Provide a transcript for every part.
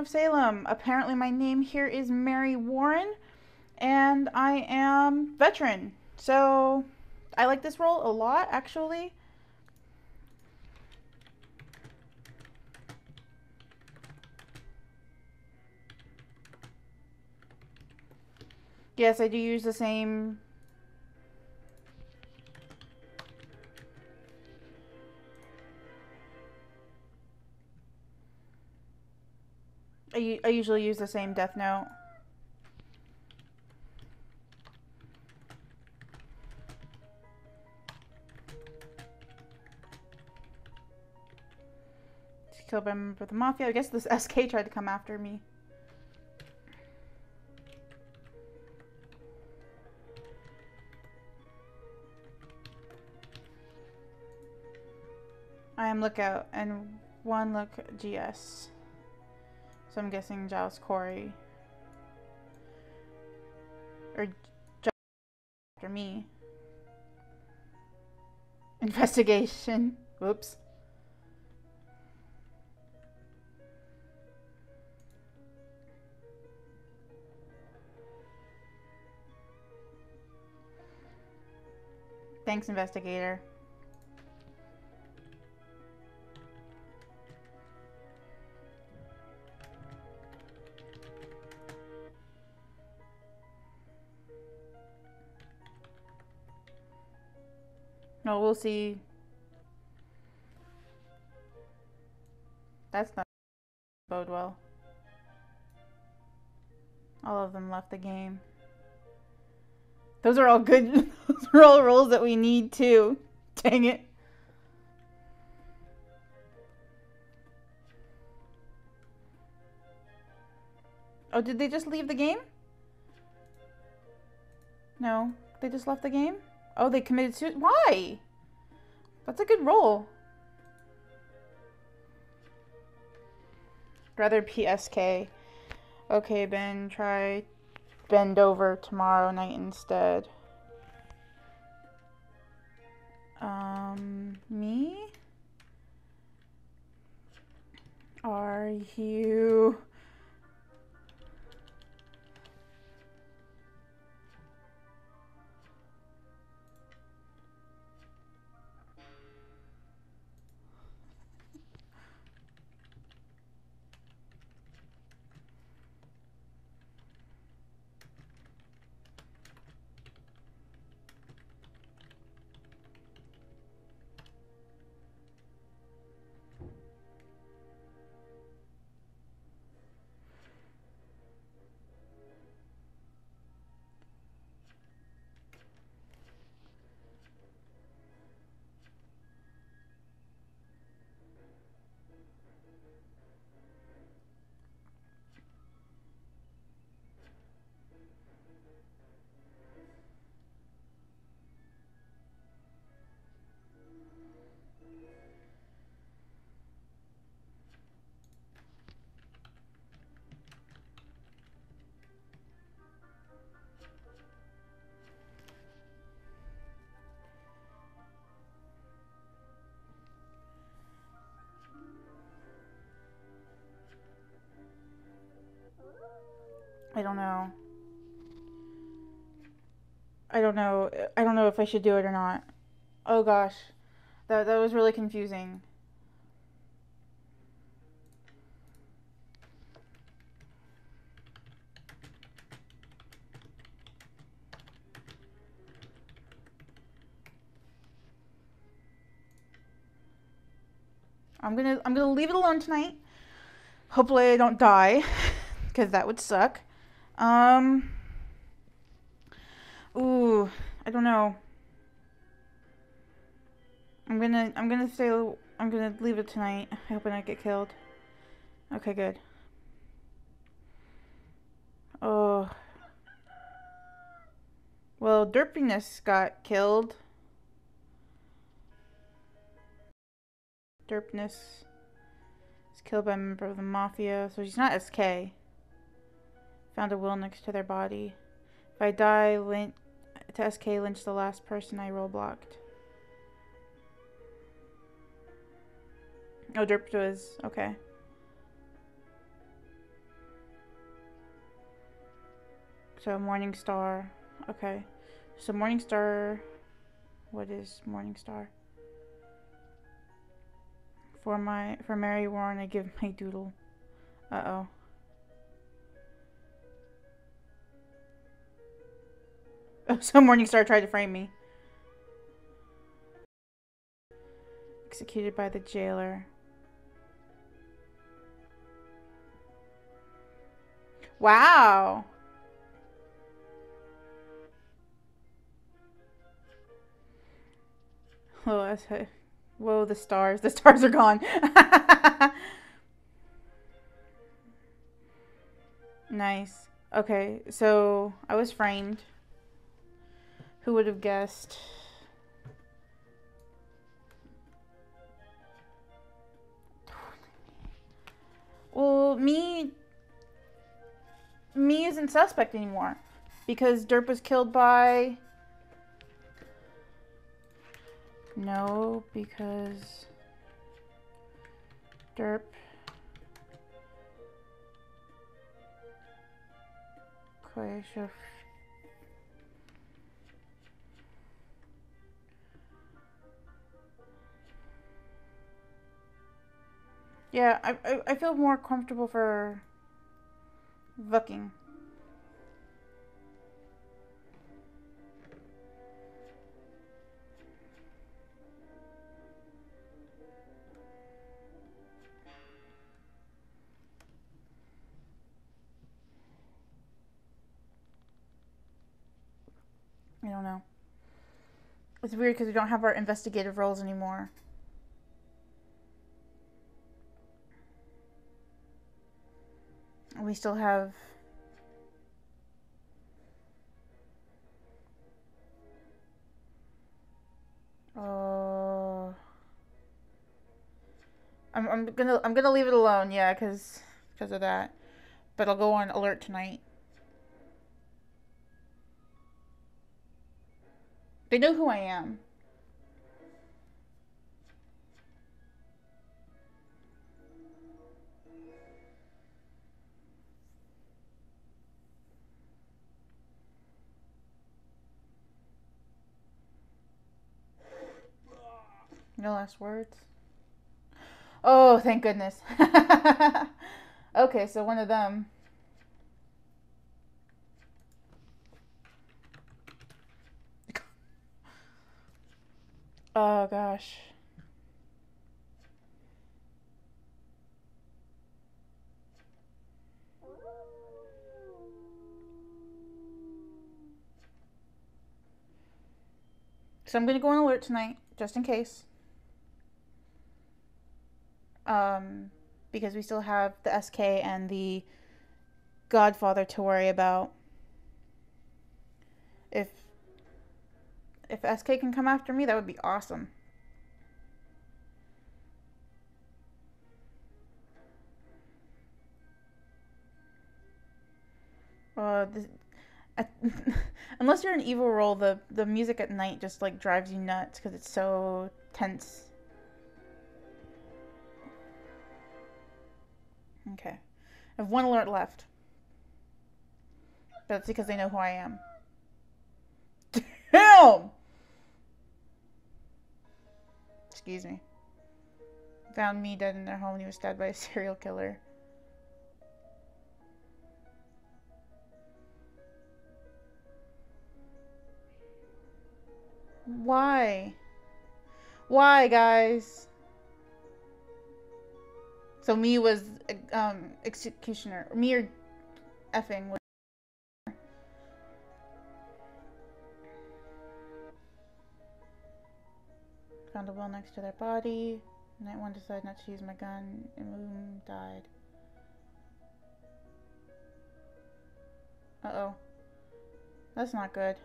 of Salem. Apparently, my name here is Mary Warren, and I am veteran. So, I like this role a lot, actually. Yes, I do use the same I, I usually use the same Death Note. Killed by a member of the Mafia. I guess this SK tried to come after me. I am Lookout and one look GS. So I'm guessing Giles Corey. Or Giles after me. Investigation. Whoops. Thanks, investigator. We'll see. That's not bode well. All of them left the game. Those are all good. Those are all roles that we need too. Dang it. Oh, did they just leave the game? No, they just left the game? Oh, they committed suicide. Why? That's a good roll. Rather PSK. Okay, Ben, try bend over tomorrow night instead. Um, me? Are you... I don't know. I don't know. I don't know if I should do it or not. Oh gosh. That that was really confusing. I'm gonna I'm gonna leave it alone tonight. Hopefully I don't die, because that would suck. Um. Ooh, I don't know. I'm gonna, I'm gonna stay, I'm gonna leave it tonight. I hope I don't get killed. Okay, good. Oh. Well, Derpiness got killed. Derpness is killed by a member of the Mafia, so she's not SK. Found a will next to their body. If I die, link to SK Lynch, the last person I roll blocked. Oh, Derp was okay. So Morning Star, okay. So Morning Star, what is Morning Star? For my for Mary Warren, I give my doodle. Uh oh. so Morningstar tried to frame me. Executed by the jailer. Wow. Oh, Whoa, the stars. The stars are gone. nice. Okay, so I was framed. Who would have guessed? Well, me... Me isn't suspect anymore. Because Derp was killed by... No, because... Derp... Croatia Yeah, I, I, I feel more comfortable for looking. I don't know. It's weird because we don't have our investigative roles anymore. We still have uh, I'm, I'm gonna I'm gonna leave it alone yeah because because of that. But I'll go on alert tonight. They know who I am No last words? Oh, thank goodness. okay, so one of them. Oh, gosh. So I'm going to go on alert tonight, just in case um, because we still have the SK and the Godfather to worry about. If if SK can come after me, that would be awesome. Uh, this, unless you're an evil role, the the music at night just like drives you nuts because it's so tense. Okay. I have one alert left. It's because they know who I am. Damn! Excuse me. Found me dead in their home. He was stabbed by a serial killer. Why? Why, guys? So me was um, executioner. Me or effing was. Found a well next to their body. Night one decided not to use my gun. And Moon died. Uh oh. That's not good.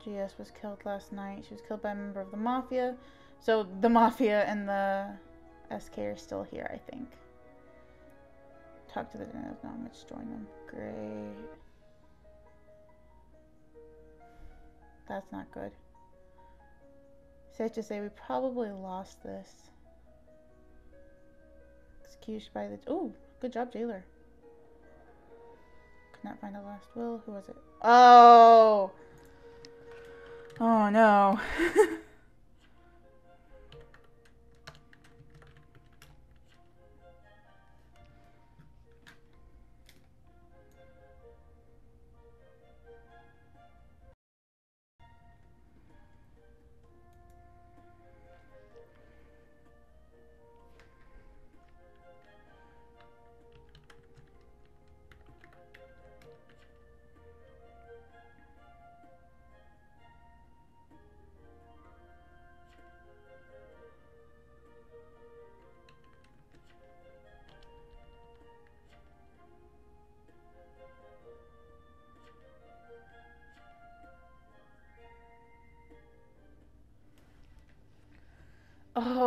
GS was killed last night. She was killed by a member of the Mafia. So the Mafia and the SK are still here, I think. Talk to the much join them. Great. That's not good. Safe to say we probably lost this. Execution by the... Oh, good job, jailer. Could not find the last will. Who was it? Oh! Oh no.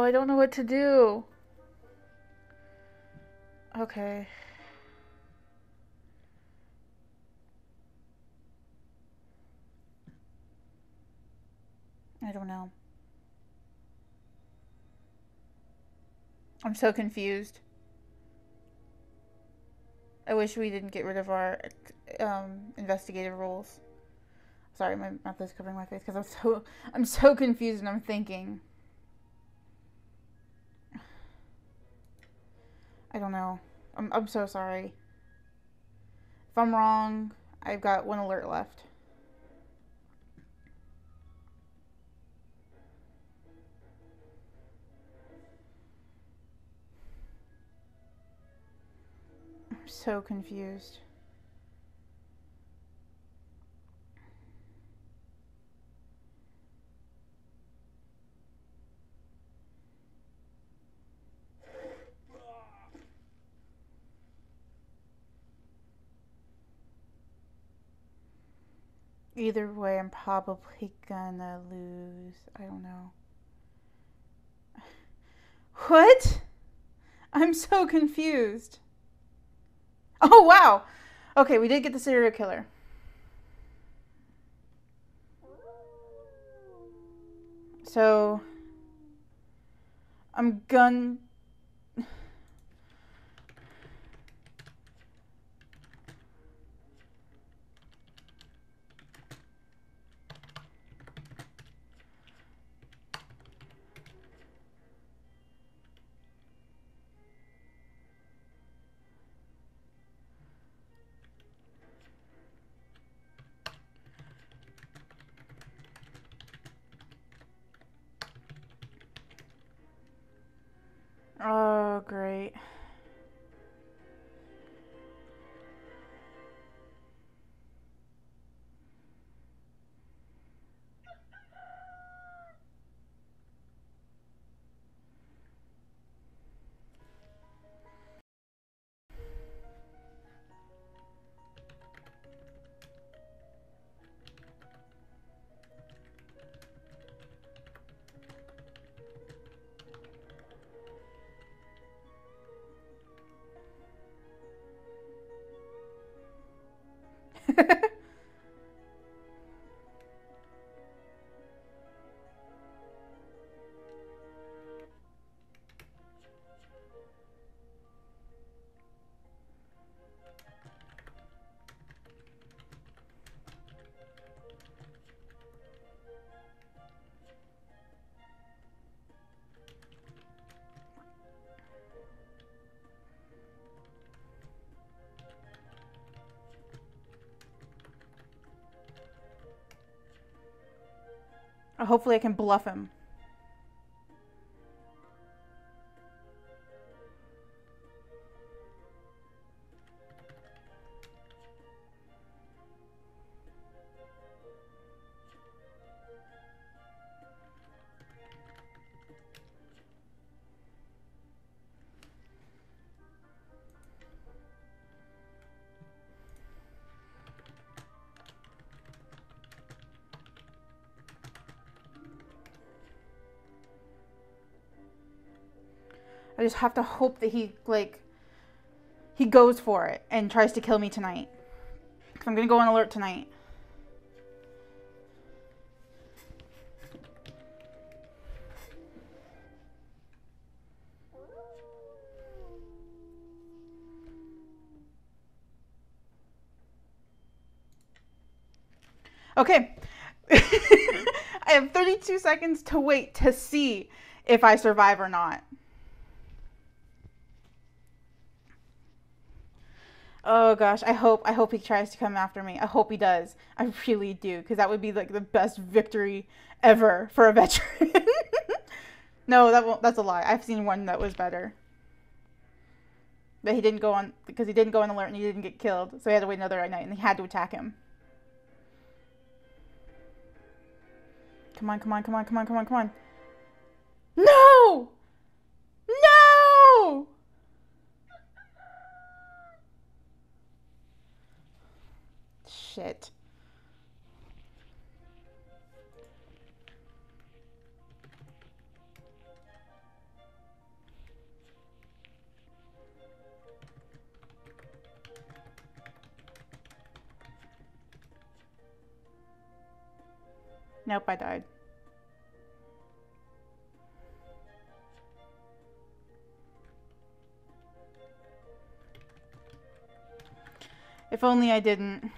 I don't know what to do. Okay. I don't know. I'm so confused. I wish we didn't get rid of our um, investigative roles. Sorry, my mouth is covering my face because I'm so I'm so confused and I'm thinking. I don't know. I'm, I'm so sorry. If I'm wrong, I've got one alert left. I'm so confused. Either way, I'm probably gonna lose. I don't know. What? I'm so confused. Oh, wow. Okay, we did get the serial killer. So, I'm gonna Hopefully I can bluff him. Just have to hope that he like he goes for it and tries to kill me tonight. I'm gonna go on alert tonight. Okay. I have 32 seconds to wait to see if I survive or not. Oh gosh, I hope I hope he tries to come after me. I hope he does. I really do cuz that would be like the best victory ever for a veteran. no, that won't, that's a lie. I've seen one that was better. But he didn't go on because he didn't go on alert and he didn't get killed. So he had to wait another night and he had to attack him. Come on, come on, come on, come on, come on, come on. No! Shit. Nope, I died. If only I didn't.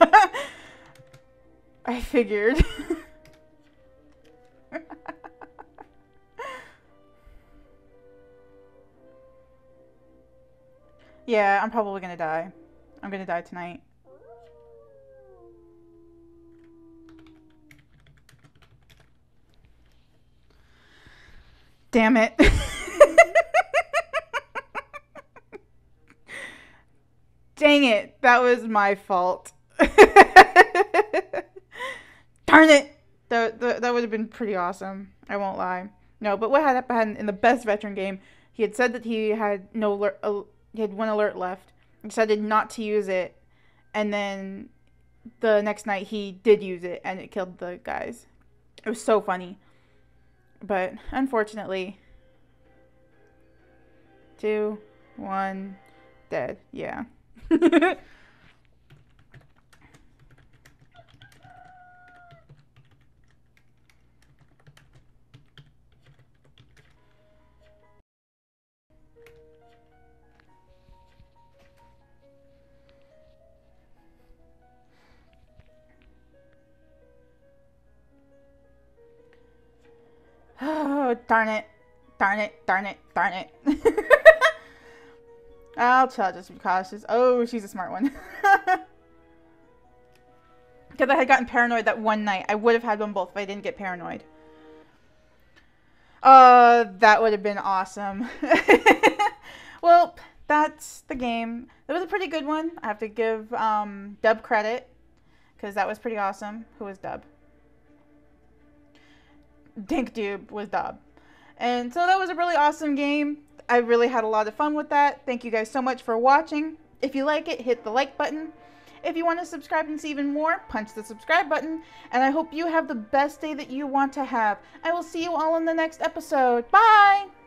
I figured. yeah, I'm probably gonna die. I'm gonna die tonight. Damn it. Dang it, that was my fault. Darn it! That, that, that would have been pretty awesome. I won't lie. No, but what had happened in the best veteran game, he had said that he had no alert, he had one alert left, decided not to use it, and then the next night he did use it and it killed the guys. It was so funny. But unfortunately, two, one, dead. Yeah. Oh, darn it. Darn it, darn it, darn it. I'll tell just be cautious. Oh, she's a smart one. Because I had gotten paranoid that one night. I would have had them both if I didn't get paranoid. Uh, that would have been awesome. well, that's the game. It was a pretty good one. I have to give um, Dub credit because that was pretty awesome. Who was Dub? Dinkdube was Dub. And so that was a really awesome game. I really had a lot of fun with that. Thank you guys so much for watching. If you like it, hit the like button. If you want to subscribe and see even more, punch the subscribe button. And I hope you have the best day that you want to have. I will see you all in the next episode. Bye!